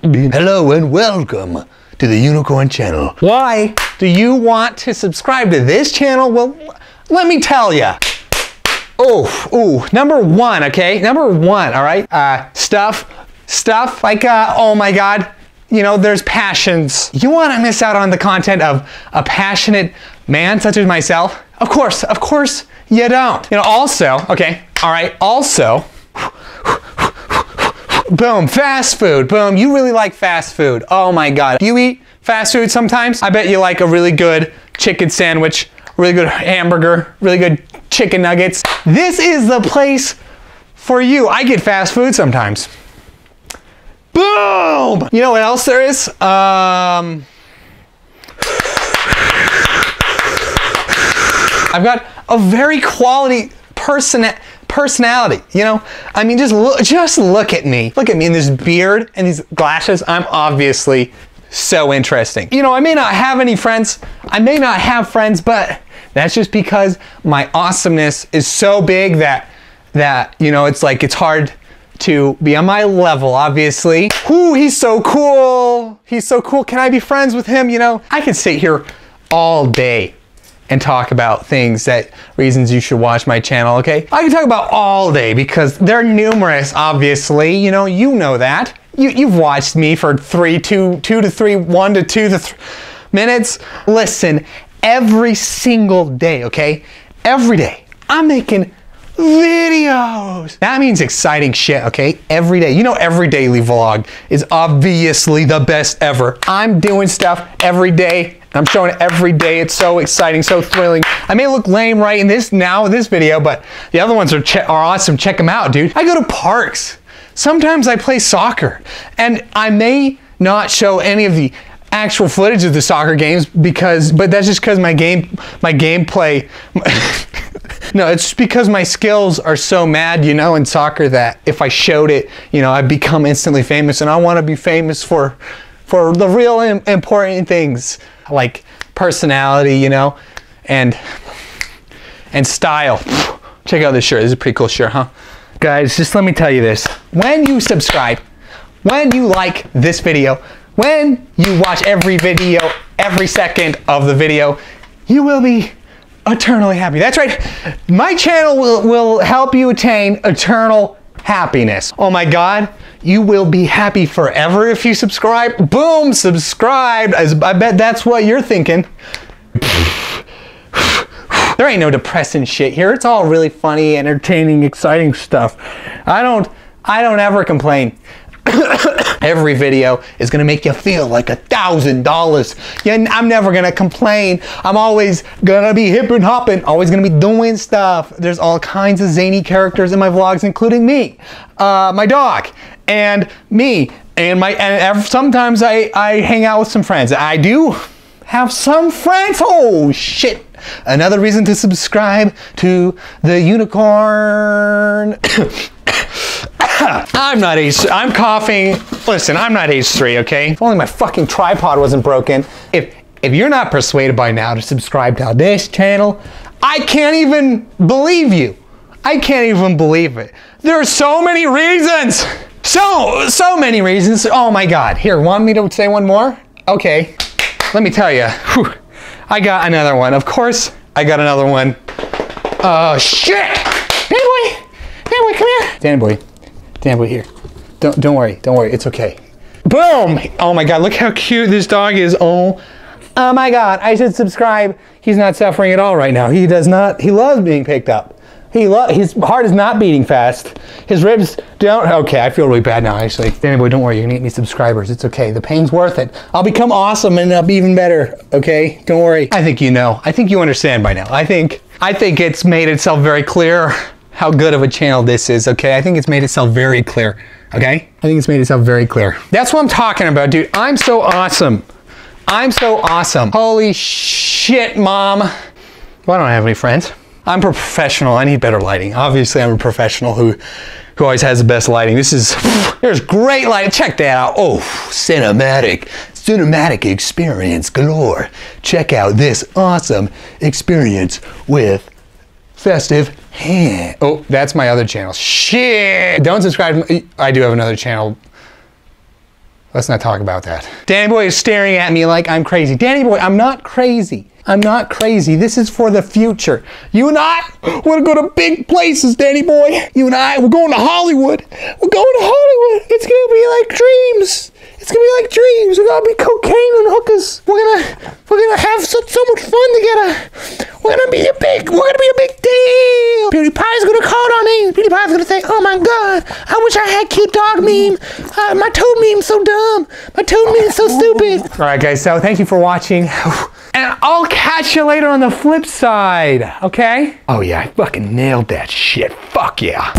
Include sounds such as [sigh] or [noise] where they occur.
Hello and welcome to the Unicorn Channel. Why do you want to subscribe to this channel? Well, let me tell you. Oh, ooh, number one, okay? Number one, all right? Uh, stuff, stuff like, uh, oh my God, you know, there's passions. You want to miss out on the content of a passionate man such as myself? Of course, of course you don't. You know, also, okay, all right, also, boom, fast food, boom, you really like fast food. Oh my God. You eat fast food sometimes? I bet you like a really good chicken sandwich, really good hamburger, really good chicken nuggets. This is the place for you. I get fast food sometimes. Boom! You know what else there is? Um, I've got a very quality person personality. You know, I mean, just look, just look at me. Look at me in this beard and these glasses. I'm obviously so interesting. You know, I may not have any friends. I may not have friends, but that's just because my awesomeness is so big that that you know it's like it's hard to be on my level, obviously. Ooh, he's so cool. He's so cool. Can I be friends with him? You know, I could sit here all day and talk about things that reasons you should watch my channel, okay? I can talk about all day because they're numerous, obviously. You know, you know that. You, you've watched me for three, two, two to three, one to two to minutes. Listen, every single day, okay? Every day, I'm making videos. That means exciting shit, okay? Every day. You know, every daily vlog is obviously the best ever. I'm doing stuff every day. I'm showing it every day. It's so exciting, so thrilling. I may look lame right in this now, in this video, but the other ones are, are awesome. Check them out, dude. I go to parks. Sometimes I play soccer and I may not show any of the actual footage of the soccer games because, but that's just because my game, my gameplay, [laughs] [laughs] no, it's because my skills are so mad, you know, in soccer that if I showed it, you know, I'd become instantly famous and I want to be famous for, for the real important things like personality, you know, and, and style. Check out this shirt. This is a pretty cool shirt, huh? Guys, just let me tell you this. When you subscribe, when you like this video, when you watch every video, every second of the video, you will be eternally happy. That's right. My channel will, will help you attain eternal happiness. Oh my God, you will be happy forever if you subscribe. Boom, subscribe. I bet that's what you're thinking. There ain't no depressing shit here. It's all really funny, entertaining, exciting stuff. I don't, I don't ever complain. [coughs] Every video is gonna make you feel like a thousand dollars. I'm never gonna complain. I'm always gonna be hip and hopping, always gonna be doing stuff. There's all kinds of zany characters in my vlogs, including me, uh, my dog, and me, and my. And sometimes I I hang out with some friends. I do have some friends. Oh shit! Another reason to subscribe to the unicorn. [coughs] [coughs] I'm not age, I'm coughing. Listen, I'm not age three, okay? If only my fucking tripod wasn't broken. If, if you're not persuaded by now to subscribe to this channel, I can't even believe you. I can't even believe it. There are so many reasons. So, so many reasons. Oh my God. Here, want me to say one more? Okay. Let me tell you. Whew. I got another one. Of course, I got another one. Oh, shit! Danny boy! Danny boy, come here! Danny boy. Danny boy, here. Don't, don't worry. Don't worry. It's okay. Boom! Oh my God, look how cute this dog is. Oh, oh my God. I should subscribe. He's not suffering at all right now. He does not. He loves being picked up. He lo his heart is not beating fast. His ribs don't. Okay, I feel really bad now, actually. Danny boy, don't worry. You're gonna get me subscribers. It's okay. The pain's worth it. I'll become awesome and I'll be even better. Okay, don't worry. I think you know. I think you understand by now. I think I think it's made itself very clear how good of a channel this is. Okay, I think it's made itself very clear. Okay, I think it's made itself very clear. That's what I'm talking about, dude. I'm so awesome. I'm so awesome. Holy shit, mom. Well, I don't I have any friends. I'm a professional. I need better lighting. Obviously, I'm a professional who, who always has the best lighting. This is, [laughs] there's great lighting. Check that out. Oh, cinematic, cinematic experience galore. Check out this awesome experience with festive hand. Oh, that's my other channel. Shit. Don't subscribe. I do have another channel. Let's not talk about that. Danny Boy is staring at me like I'm crazy. Danny Boy, I'm not crazy. I'm not crazy. This is for the future. You and I want to go to big places, Danny Boy. You and I, we're going to Hollywood. We're going to Hollywood. It's going to be like dreams. It's gonna be like dreams. We're gonna be cocaine and hookers. We're gonna we're gonna have so, so much fun together. We're gonna be a big we're gonna be a big deal. PewDiePie's gonna call on me. PewDiePie's gonna say, "Oh my God, I wish I had cute dog meme. Uh, my toad meme's so dumb. My toad meme's so stupid." All right, guys. So thank you for watching. And I'll catch you later on the flip side, okay? Oh yeah, I fucking nailed that shit. Fuck yeah.